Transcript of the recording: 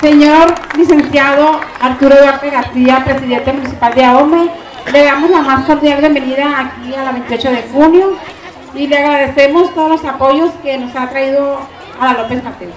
Señor licenciado Arturo Duarte García, presidente municipal de AOME, le damos la más cordial bienvenida aquí a la 28 de junio y le agradecemos todos los apoyos que nos ha traído a la López Mateos.